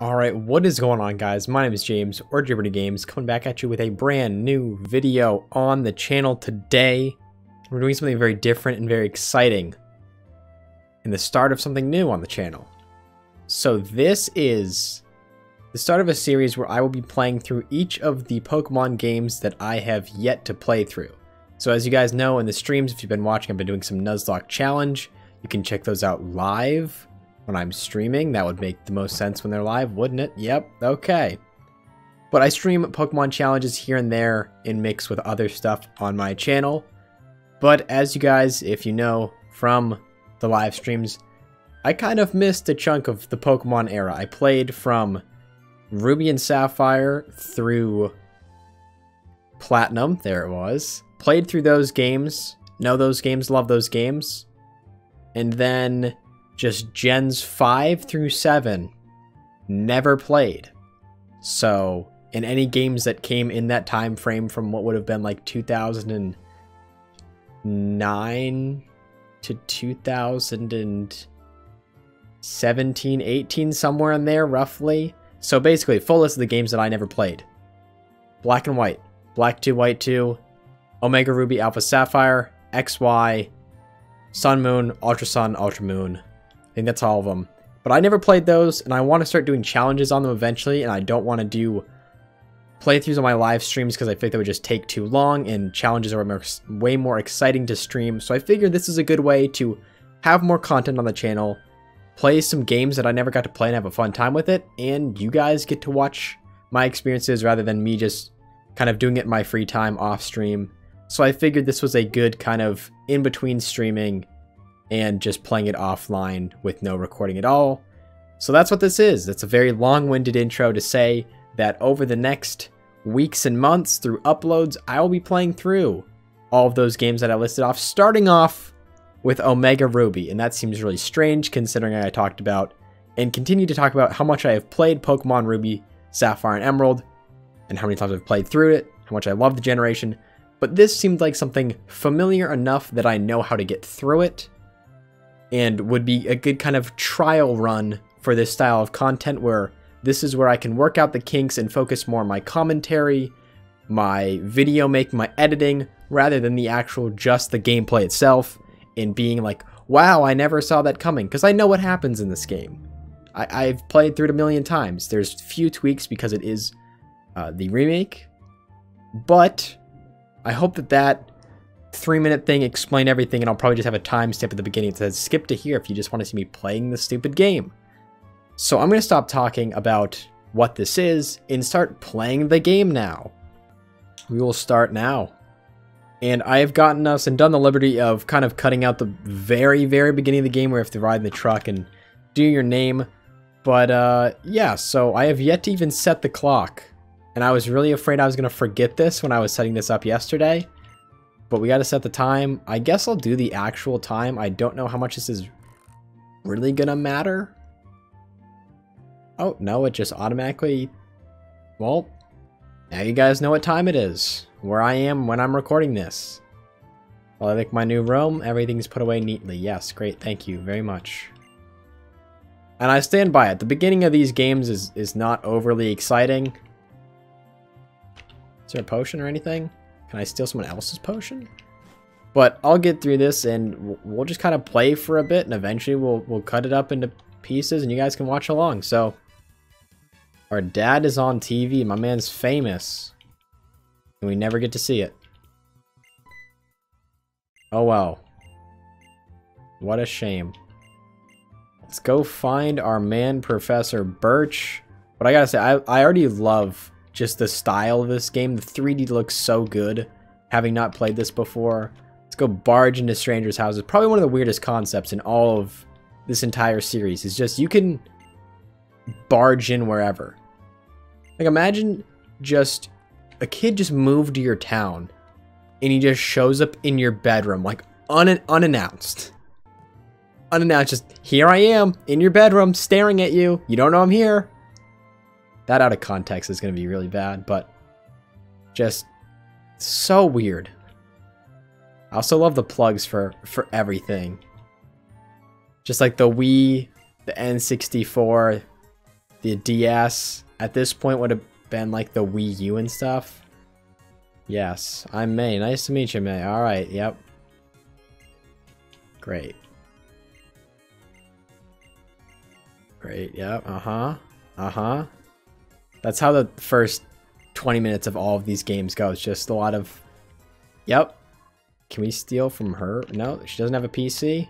Alright, what is going on guys? My name is James, or JBradyGames, coming back at you with a brand new video on the channel today. We're doing something very different and very exciting. In the start of something new on the channel. So this is the start of a series where I will be playing through each of the Pokemon games that I have yet to play through. So as you guys know in the streams, if you've been watching, I've been doing some Nuzlocke Challenge. You can check those out live when I'm streaming. That would make the most sense when they're live, wouldn't it? Yep, okay. But I stream Pokemon challenges here and there in mix with other stuff on my channel. But as you guys, if you know from the live streams, I kind of missed a chunk of the Pokemon era. I played from Ruby and Sapphire through Platinum, there it was. Played through those games, know those games, love those games. And then just gens 5 through 7 never played. So, in any games that came in that time frame from what would have been like 2009 to 2017, 18 somewhere in there roughly. So basically, full list of the games that I never played. Black and White, Black 2, White 2, Omega Ruby, Alpha Sapphire, XY, Sun Moon, Ultra Sun, Ultra Moon, I think that's all of them. But I never played those, and I want to start doing challenges on them eventually, and I don't want to do playthroughs on my live streams because I think that would just take too long, and challenges are way more exciting to stream. So I figured this is a good way to have more content on the channel, play some games that I never got to play and have a fun time with it, and you guys get to watch my experiences rather than me just kind of doing it in my free time off stream. So I figured this was a good kind of in-between streaming and just playing it offline with no recording at all. So that's what this is. It's a very long-winded intro to say that over the next weeks and months through uploads, I will be playing through all of those games that I listed off, starting off with Omega Ruby. And that seems really strange considering I talked about and continue to talk about how much I have played Pokemon Ruby, Sapphire, and Emerald, and how many times I've played through it, how much I love the generation. But this seemed like something familiar enough that I know how to get through it and would be a good kind of trial run for this style of content where this is where I can work out the kinks and focus more on my commentary, my video making, my editing, rather than the actual just the gameplay itself and being like, wow, I never saw that coming, because I know what happens in this game. I, have played through it a million times. There's few tweaks because it is uh, the remake, but I hope that that three minute thing, explain everything, and I'll probably just have a timestamp at the beginning that says skip to here if you just want to see me playing this stupid game. So I'm going to stop talking about what this is and start playing the game now. We will start now. And I have gotten us and done the liberty of kind of cutting out the very, very beginning of the game where you have to ride in the truck and do your name. But uh, yeah, so I have yet to even set the clock. And I was really afraid I was going to forget this when I was setting this up yesterday but we got to set the time. I guess I'll do the actual time. I don't know how much this is really going to matter. Oh, no, it just automatically... Well, now you guys know what time it is. Where I am when I'm recording this. While I make my new room, everything's put away neatly. Yes, great, thank you very much. And I stand by it. The beginning of these games is, is not overly exciting. Is there a potion or anything? Can I steal someone else's potion? But I'll get through this and we'll just kind of play for a bit and eventually we'll, we'll cut it up into pieces and you guys can watch along. So our dad is on TV. My man's famous. And we never get to see it. Oh well. What a shame. Let's go find our man, Professor Birch. But I gotta say, I, I already love just the style of this game. The 3D looks so good, having not played this before. Let's go barge into strangers' houses. Probably one of the weirdest concepts in all of this entire series is just you can barge in wherever. Like imagine just a kid just moved to your town and he just shows up in your bedroom like un unannounced. Unannounced, just here I am in your bedroom staring at you. You don't know I'm here. That out of context is going to be really bad, but just so weird. I also love the plugs for, for everything. Just like the Wii, the N64, the DS at this point would have been like the Wii U and stuff. Yes, I'm May. Nice to meet you, May. Alright, yep. Great. Great, yep, uh-huh. Uh-huh. That's how the first 20 minutes of all of these games go. It's just a lot of... Yep. Can we steal from her? No, she doesn't have a PC?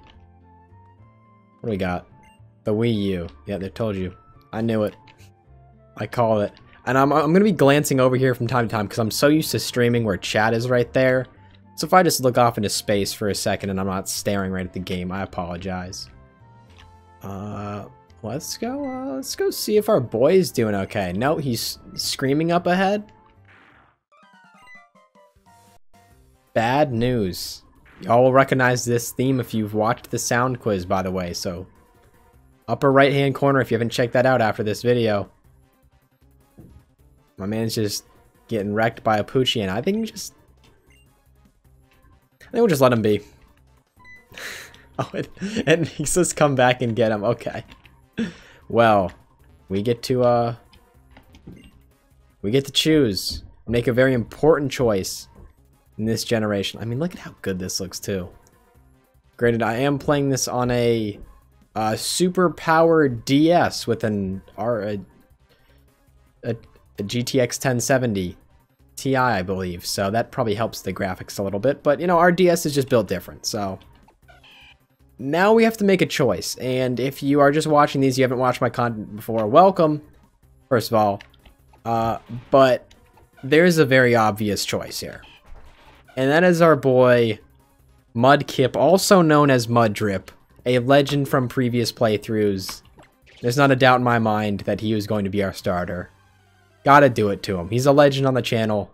What do we got? The Wii U. Yeah, they told you. I knew it. I called it. And I'm, I'm going to be glancing over here from time to time because I'm so used to streaming where chat is right there. So if I just look off into space for a second and I'm not staring right at the game, I apologize. Uh, let's go, uh, let's go see if our boy is doing okay. No, he's screaming up ahead. Bad news. Y'all will recognize this theme if you've watched the sound quiz, by the way, so... Upper right hand corner if you haven't checked that out after this video. My man's just getting wrecked by a Poochie, and I think just... I think we'll just let him be. oh, it, it makes us come back and get him. Okay. Well, we get to, uh... We get to choose. Make a very important choice in this generation. I mean, look at how good this looks, too. Granted, I am playing this on a uh, super powered DS with an R, a, a a GTX 1070 Ti, I believe. So that probably helps the graphics a little bit. But, you know, our DS is just built different. So now we have to make a choice. And if you are just watching these, you haven't watched my content before, welcome, first of all. Uh, but there's a very obvious choice here. And that is our boy Mudkip, also known as Muddrip, a legend from previous playthroughs. There's not a doubt in my mind that he was going to be our starter. Gotta do it to him. He's a legend on the channel.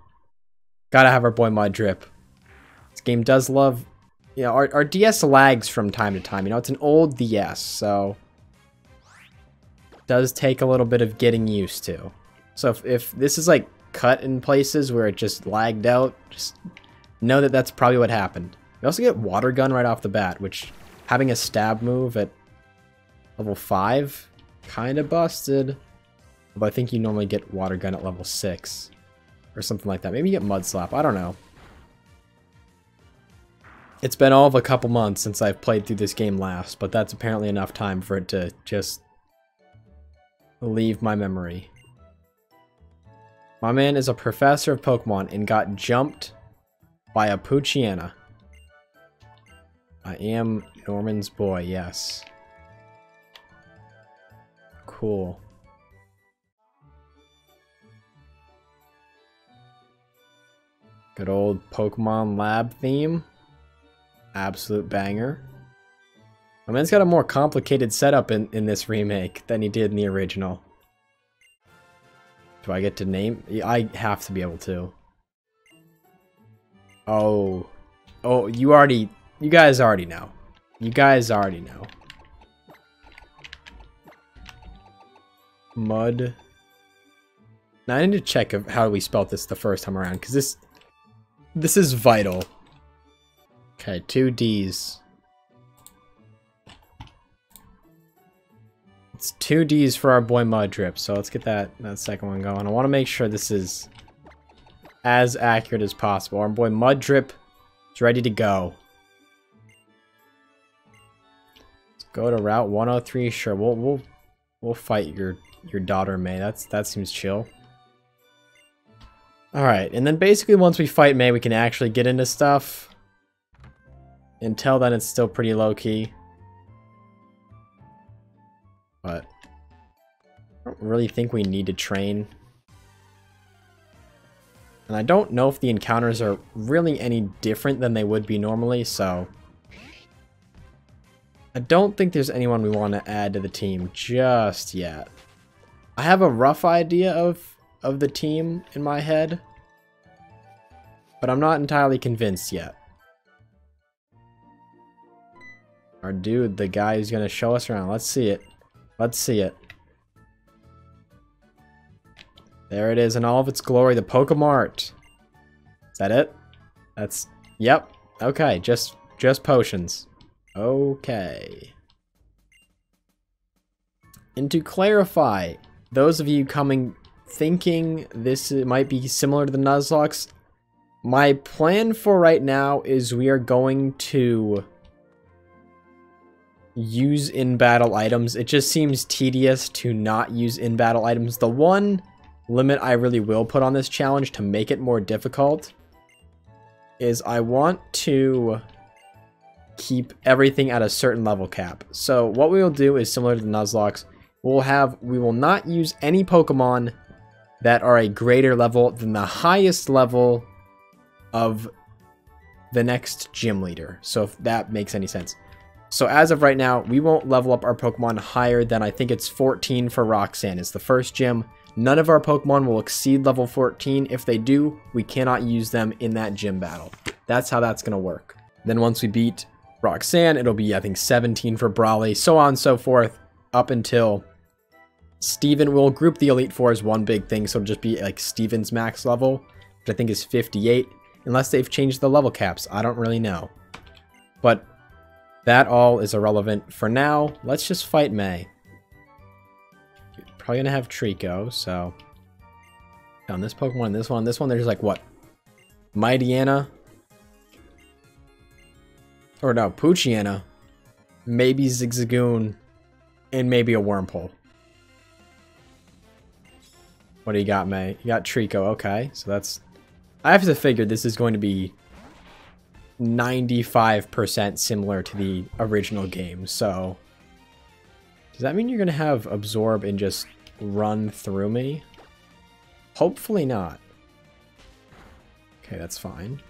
Gotta have our boy Muddrip. This game does love... You know, our, our DS lags from time to time. You know, it's an old DS, so... does take a little bit of getting used to. So if, if this is like cut in places where it just lagged out, just know that that's probably what happened. We also get Water Gun right off the bat, which having a stab move at level 5 kind of busted. But I think you normally get Water Gun at level 6. Or something like that. Maybe you get Mud Slap. I don't know. It's been all of a couple months since I've played through this game last, but that's apparently enough time for it to just leave my memory. My man is a professor of Pokemon and got jumped by a Poochyena. I am Norman's boy, yes. Cool. Good old Pokemon Lab theme. Absolute banger. Mean, it's got a more complicated setup in, in this remake than he did in the original. Do I get to name? I have to be able to. Oh. Oh, you already... You guys already know. You guys already know. Mud. Now I need to check how we spelled this the first time around, because this this is vital. Okay, two D's. It's two D's for our boy Muddrip, so let's get that, that second one going. I want to make sure this is as accurate as possible. Our boy Muddrip is ready to go. Let's go to Route 103. Sure, we'll we'll we'll fight your your daughter May. That's that seems chill. Alright, and then basically once we fight May, we can actually get into stuff. Until then, it's still pretty low-key. But... I don't really think we need to train. And I don't know if the encounters are really any different than they would be normally, so... I don't think there's anyone we want to add to the team just yet. I have a rough idea of of the team in my head. But I'm not entirely convinced yet. Our dude, the guy who's to show us around. Let's see it. Let's see it. There it is in all of its glory, the Pokemart. Is that it? That's, yep. Okay, just, just potions. Okay. And to clarify, those of you coming thinking this might be similar to the Nuzlocke, my plan for right now is we are going to use in-battle items. It just seems tedious to not use in-battle items. The one limit I really will put on this challenge to make it more difficult is I want to keep everything at a certain level cap. So what we will do is similar to the Nuzlocke. We'll have, we will not use any Pokemon that are a greater level than the highest level of the next gym leader. So if that makes any sense. So as of right now, we won't level up our Pokemon higher than I think it's 14 for Roxanne. It's the first gym. None of our Pokemon will exceed level 14. If they do, we cannot use them in that gym battle. That's how that's going to work. Then once we beat Roxanne, it'll be, I think, 17 for Brawly, so on and so forth, up until Steven will group the Elite Four as one big thing, so it'll just be like Steven's max level, which I think is 58, unless they've changed the level caps. I don't really know. But that all is irrelevant. For now, let's just fight May. Probably gonna have Treecko, so... On this Pokemon, this one, this one, there's like, what? Mightyena? Or no, Poochyena. Maybe Zigzagoon. And maybe a Wurmple. What do you got, May? You got Treecko, okay. So that's... I have to figure this is going to be 95% similar to the original game, so... Does that mean you're to have Absorb and just run through me? Hopefully not. Okay, that's fine.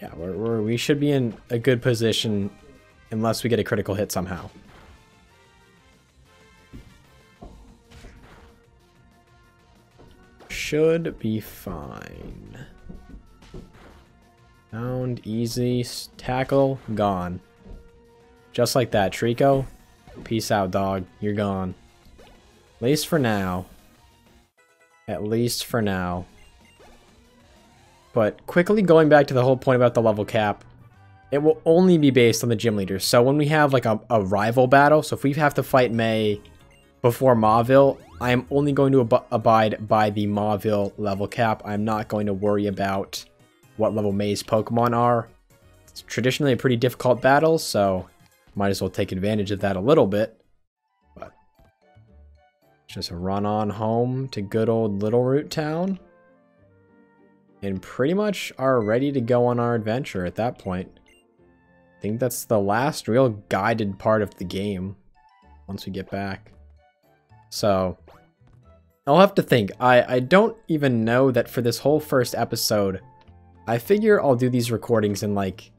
Yeah, we're, we're, we should be in a good position unless we get a critical hit somehow. Should be fine. Sound easy. Tackle. Gone. Just like that, Treecko. Peace out, dog. You're gone. At least for now. At least for now. But quickly going back to the whole point about the level cap, it will only be based on the gym leader. So when we have like a, a rival battle, so if we have to fight May before Mauville, I am only going to ab abide by the Mauville level cap. I'm not going to worry about what level May's Pokemon are. It's traditionally a pretty difficult battle, so might as well take advantage of that a little bit. But just run on home to good old Littleroot Town. And pretty much are ready to go on our adventure at that point. I think that's the last real guided part of the game once we get back. So, I'll have to think. I, I don't even know that for this whole first episode, I figure I'll do these recordings in like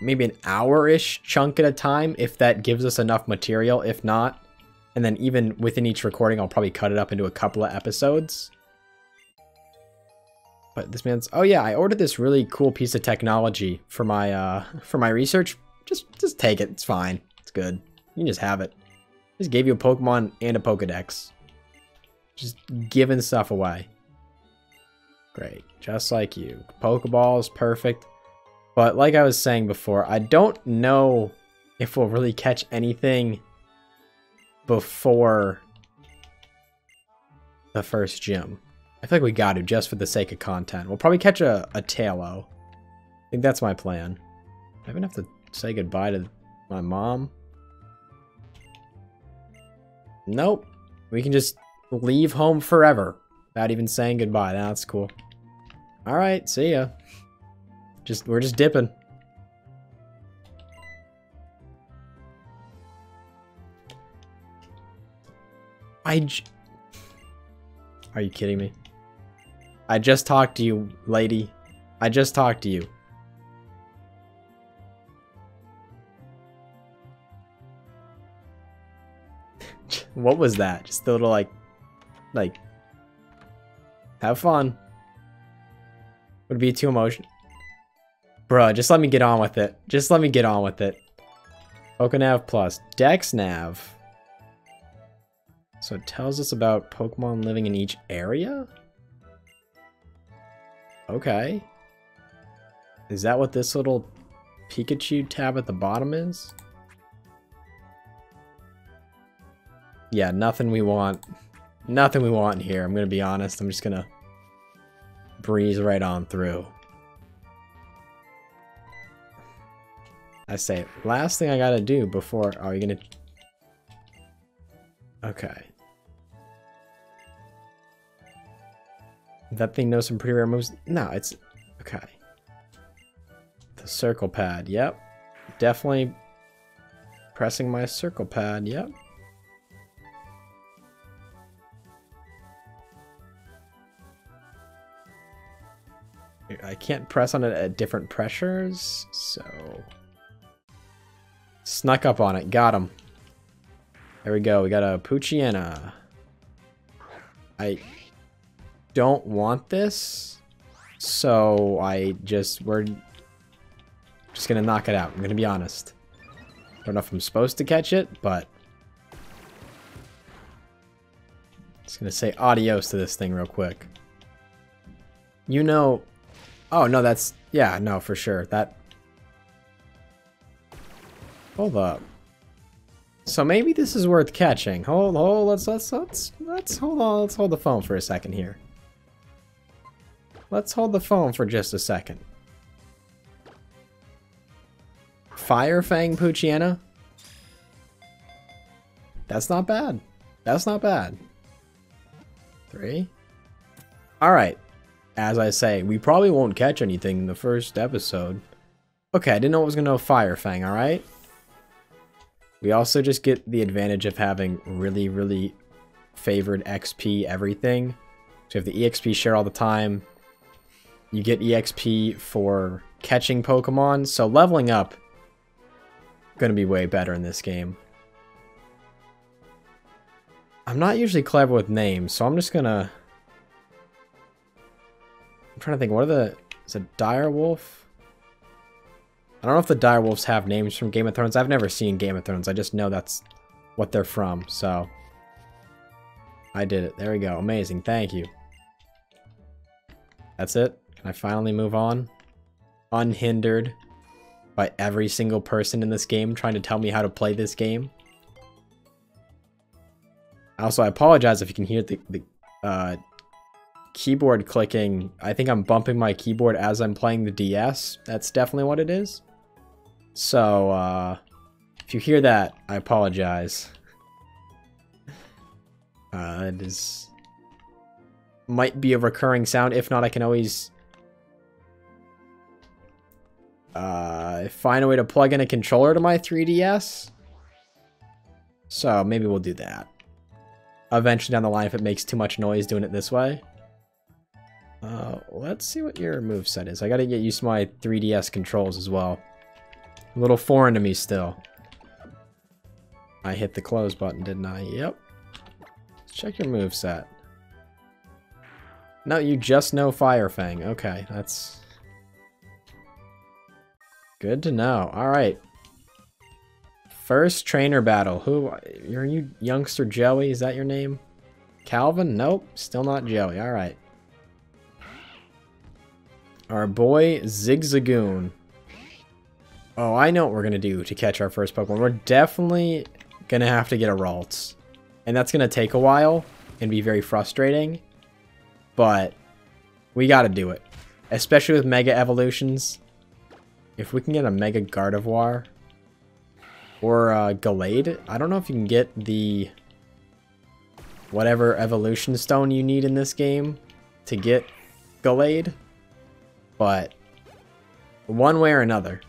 maybe an hour-ish chunk at a time if that gives us enough material. If not, and then even within each recording, I'll probably cut it up into a couple of episodes. But this man's oh yeah, I ordered this really cool piece of technology for my uh for my research. Just just take it. It's fine. It's good. You can just have it. Just gave you a Pokemon and a Pokedex. Just giving stuff away. Great. Just like you. Pokeball is perfect. But like I was saying before, I don't know if we'll really catch anything before the first gym. I feel like we got to just for the sake of content. We'll probably catch a, a Taillow. I think that's my plan. I even have to say goodbye to my mom. Nope. We can just leave home forever without even saying goodbye. That's cool. All right, see ya. Just we're just dipping. I. J Are you kidding me? I just talked to you, lady. I just talked to you. what was that? Just a little like, like, have fun. Would be too emotional. Bruh, just let me get on with it. Just let me get on with it. Pokenav Plus. DexNav. So it tells us about Pokemon living in each area? Okay. Is that what this little Pikachu tab at the bottom is? Yeah, nothing we want. Nothing we want in here. I'm to be honest. I'm just to breeze right on through. I say, last thing I got to do before... Are you going to... Okay. That thing knows some pretty rare moves? No, it's... Okay. The circle pad, yep. Definitely pressing my circle pad, yep. I can't press on it at different pressures, so... Snuck up on it, got him. There we go, we got a Poochyena. I don't want this, so I just, we're just gonna knock it out, I'm gonna be honest. Don't know if I'm supposed to catch it, but... Just gonna say adios to this thing real quick. You know, Oh, no, that's... Yeah, no, for sure. That... Hold up. So maybe this is worth catching. Hold, hold, let's, let's, let's, let's, hold on, let's hold the phone for a second here. Let's hold the phone for just a second. Fire Fang Poochyena? That's not bad. That's not bad. Three. Alright as I say, we probably won't catch anything in the first episode. Okay, I didn't know it was going to Fire Fang, alright? We also just get the advantage of having really, really favored XP everything. So you have the EXP share all the time. You get EXP for catching Pokemon, so leveling up going to be way better in this game. I'm not usually clever with names, so I'm just going to I'm trying to think, what are the... Is it Dire Wolf? I don't know if the Dire Wolves have names from Game of Thrones. I've never seen Game of Thrones. I just know that's what they're from, so... I did it. There we go. Amazing. Thank you. That's it. Can I finally move on? Unhindered by every single person in this game trying to tell me how to play this game. Also, I apologize if you can hear the, the uh, keyboard clicking. I think I'm bumping my keyboard as I'm playing the DS. That's definitely what it is. So, uh, if you hear that, I apologize. Uh, it is... Might be a recurring sound. If not, I can always... Uh, find a way to plug in a controller to my 3DS. So, maybe we'll do that. Eventually down the line if it makes too much noise doing it this way. Uh, let's see what your move set is. I gotta get used to my 3DS controls as well. A little foreign to me still. I hit the close button, didn't I? Yep. Let's check your move set. No, you just know Fire Fang. Okay, that's good to know. All right. First trainer battle. Who? Are you youngster Joey? Is that your name? Calvin? Nope. Still not Joey. All right. Our boy Zigzagoon. Oh, I know what we're going to do to catch our first Pokemon. We're definitely going to have to get a Ralts. And that's going to take a while and be very frustrating. But we got to do it. Especially with Mega Evolutions. If we can get a Mega Gardevoir or uh, Gallade. I don't know if you can get the whatever evolution stone you need in this game to get Gallade. But one way or another,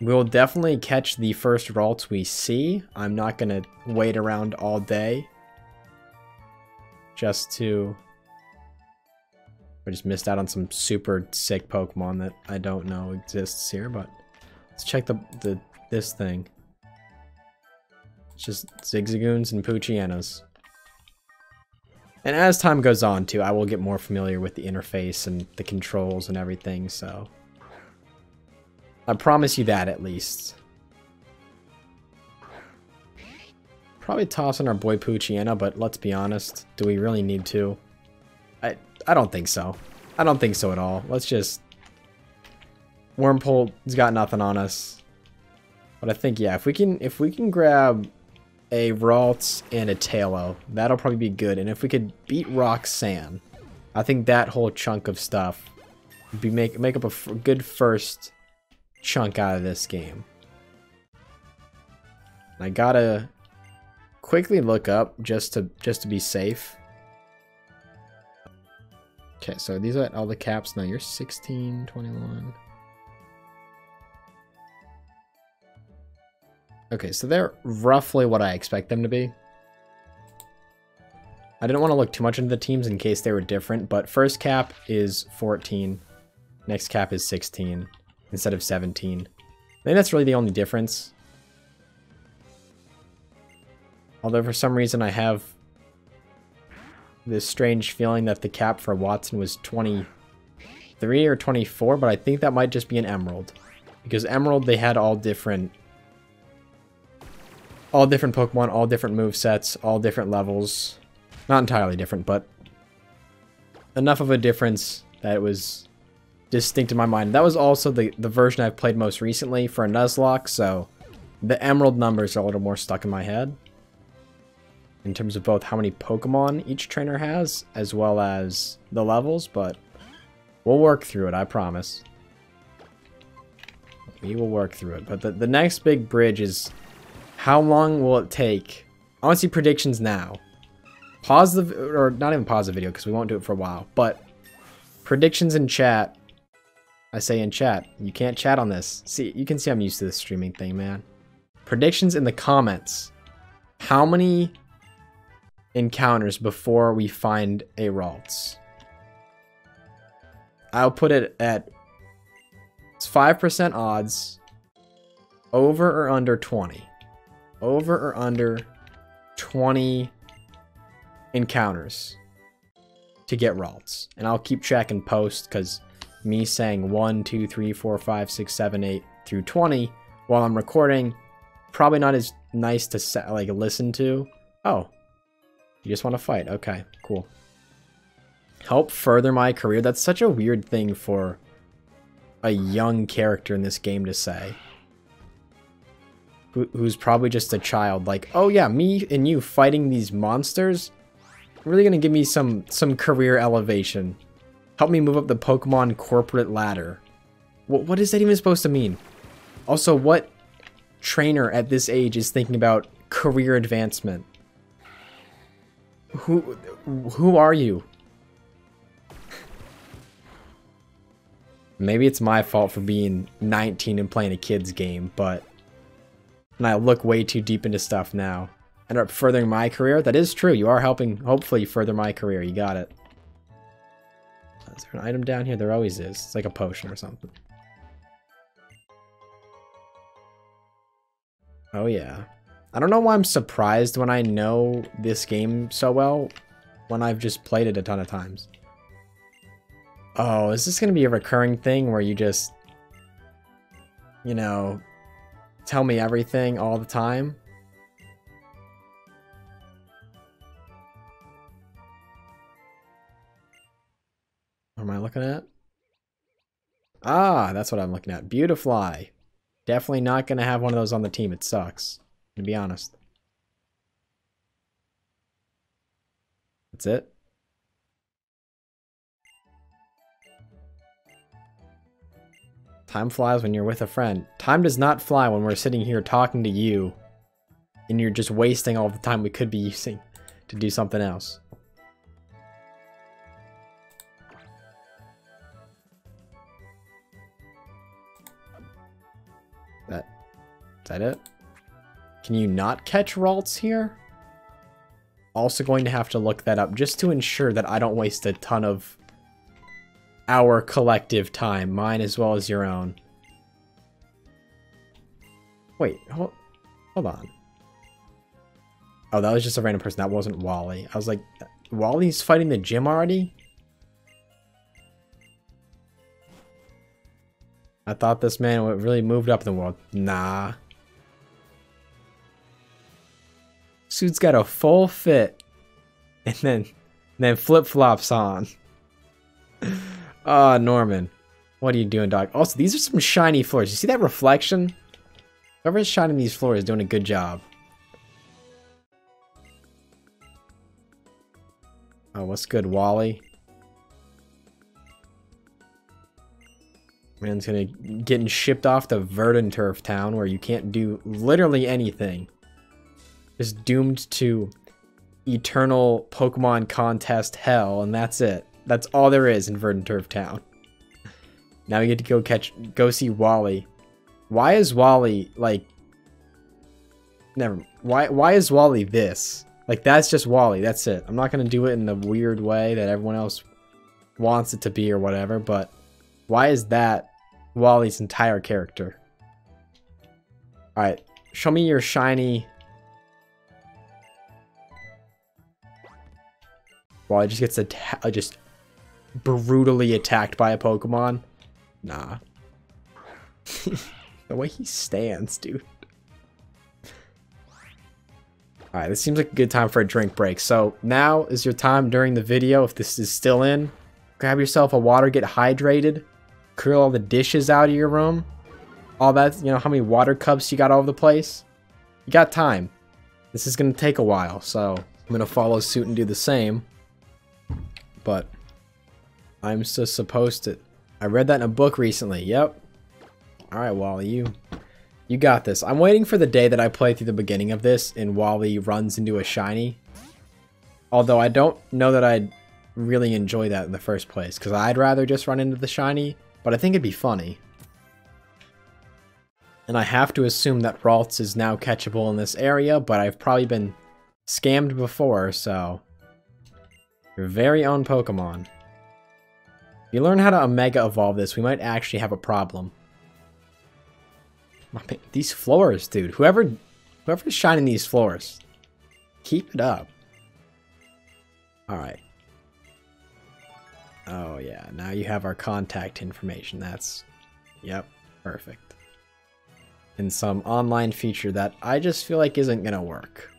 we'll definitely catch the first Ralts we see. I'm not going to wait around all day just to... I just missed out on some super sick Pokemon that I don't know exists here, but let's check the, the this thing. It's just Zigzagoons and Poochyenas. And as time goes on, too, I will get more familiar with the interface and the controls and everything, so... I promise you that, at least. Probably toss tossing our boy Poochyena, but let's be honest, do we really need to? I, I don't think so. I don't think so at all. Let's just... Wurmple's got nothing on us. But I think, yeah, if we can, if we can grab a Ralts, and a Taillow. That'll probably be good. And if we could beat Roxanne, I think that whole chunk of stuff would be make make up a good first chunk out of this game. I gotta quickly look up just to just to be safe. Okay, so these are all the caps now. You're 16, 21. Okay, so they're roughly what I expect them to be. I didn't want to look too much into the teams in case they were different, but first cap is 14. Next cap is 16 instead of 17. I think that's really the only difference. Although for some reason I have this strange feeling that the cap for Watson was 23 or 24, but I think that might just be an Emerald. Because Emerald, they had all different all different Pokemon, all different move sets, all different levels. Not entirely different, but enough of a difference that it was distinct in my mind. That was also the, the version I've played most recently for a Nuzlocke, so the Emerald numbers are a little more stuck in my head. In terms of both how many Pokemon each trainer has, as well as the levels, but we'll work through it, I promise. We will work through it. But the, the next big bridge is how long will it take? I want to see predictions now. Pause the, or not even pause the video because we won't do it for a while, but predictions in chat. I say in chat. You can't chat on this. See, you can see I'm used to this streaming thing, man. Predictions in the comments. How many encounters before we find a Ralts? I'll put it at 5% odds over or under 20 over or under 20 encounters to get Ralts. And I'll keep track and post because me saying 1, 2, 3, 4, 5, 6, 7, 8 through 20 while I'm recording, probably not as nice to set, like listen to. Oh, you just want to fight. Okay, cool. Help further my career. That's such a weird thing for a young character in this game to say who, who's probably just a child, like, oh yeah, me and you fighting these monsters, really gonna give me some some career elevation. Help me move up the Pokemon corporate ladder. What what is that even supposed to mean? Also, what trainer at this age is thinking about career advancement? Who who are you? Maybe it's my fault for being 19 and playing a kid's game, but and I look way too deep into stuff now. End up furthering my career? That is true. You are helping, hopefully, further my career. You got it. Is there an item down here? There always is. It's like a potion or something. Oh, yeah. I don't know why I'm surprised when I know this game so well when I've just played it a ton of times. Oh, is this going to be a recurring thing where you just, you know, tell me everything all the time. What am I looking at? Ah, that's what I'm looking at. Beautifly. Definitely not going to have one of those on the team. It sucks, to be honest. That's it. Time flies when you're with a friend. Time does not fly when we're sitting here talking to you and you're just wasting all the time we could be using to do something else. That, is that it? Can you not catch Ralts here? Also going to have to look that up just to ensure that I don't waste a ton of our collective time, mine as well as your own. Wait, hold, hold on. Oh, that was just a random person. That wasn't Wally. I was like, Wally's fighting the gym already? I thought this man really moved up in the world. Nah. Suit's got a full fit. And then, then flip-flops on. Ah, oh, Norman. What are you doing, dog? Also, these are some shiny floors. You see that reflection? Whoever's shining these floors is doing a good job. Oh, what's good, Wally? Man's gonna getting shipped off to Verdanturf town where you can't do literally anything. Is doomed to eternal Pokemon contest hell, and that's it. That's all there is in Verdanturf Town. Now you get to go catch, go see Wally. Why is Wally like? Never. Why? Why is Wally this? Like that's just Wally. That's it. I'm not gonna do it in the weird way that everyone else wants it to be or whatever. But why is that Wally's entire character? All right, show me your shiny. Wally just gets atta uh, just brutally attacked by a Pokemon. Nah. the way he stands, dude. Alright, this seems like a good time for a drink break. So now is your time during the video, if this is still in. Grab yourself a water, get hydrated. Clear all the dishes out of your room. All that, you know, how many water cups you got all over the place. You got time. This is going to take a while, so I'm going to follow suit and do the same. But I'm just supposed to I read that in a book recently. Yep. Alright, Wally, you you got this. I'm waiting for the day that I play through the beginning of this and Wally runs into a shiny. Although I don't know that I'd really enjoy that in the first place, because I'd rather just run into the shiny, but I think it'd be funny. And I have to assume that Ralts is now catchable in this area, but I've probably been scammed before, so... Your very own Pokemon. If you learn how to Omega Evolve this, we might actually have a problem. These floors, dude. Whoever, whoever's shining these floors, keep it up. All right. Oh, yeah. Now you have our contact information. That's, yep, perfect. And some online feature that I just feel like isn't going to work.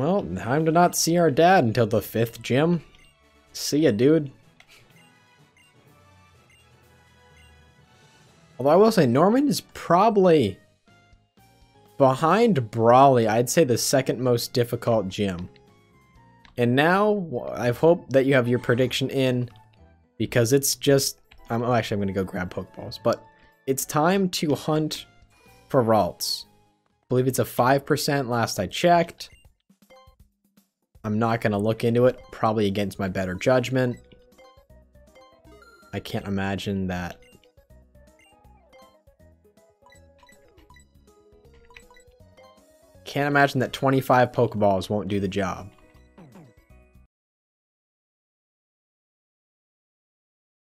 Well, time to not see our dad until the fifth gym. See ya, dude. Although I will say, Norman is probably behind Brawly, I'd say the second most difficult gym. And now, I hope that you have your prediction in, because it's just... I'm, oh, actually, I'm going to go grab Pokeballs. But it's time to hunt for Ralts. I believe it's a 5% last I checked. I'm not going to look into it, probably against my better judgment. I can't imagine that. Can't imagine that 25 Pokeballs won't do the job.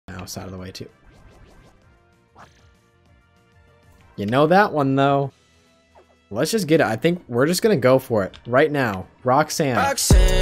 Now out of the way too. You know that one though. Let's just get it. I think we're just gonna go for it right now. Roxanne. Roxanne.